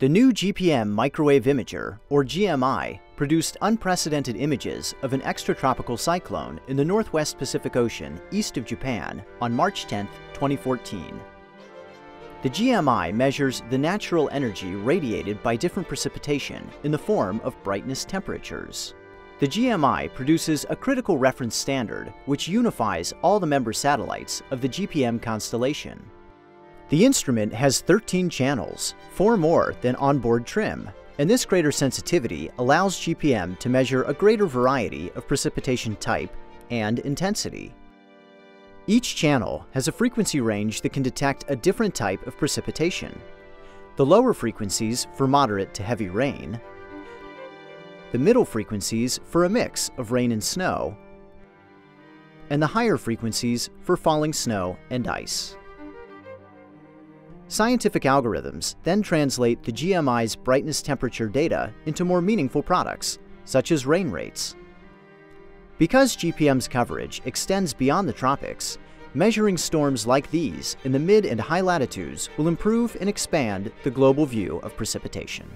The new GPM microwave imager, or GMI, produced unprecedented images of an extratropical cyclone in the northwest Pacific Ocean east of Japan on March 10, 2014. The GMI measures the natural energy radiated by different precipitation in the form of brightness temperatures. The GMI produces a critical reference standard which unifies all the member satellites of the GPM constellation. The instrument has 13 channels, four more than onboard TRMM, and this greater sensitivity allows GPM to measure a greater variety of precipitation type and intensity. Each channel has a frequency range that can detect a different type of precipitation. The lower frequencies for moderate to heavy rain, the middle frequencies for a mix of rain and snow, and the higher frequencies for falling snow and ice. Scientific algorithms then translate the GMI's brightness temperature data into more meaningful products, such as rain rates. Because GPM's coverage extends beyond the tropics, measuring storms like these in the mid and high latitudes will improve and expand the global view of precipitation.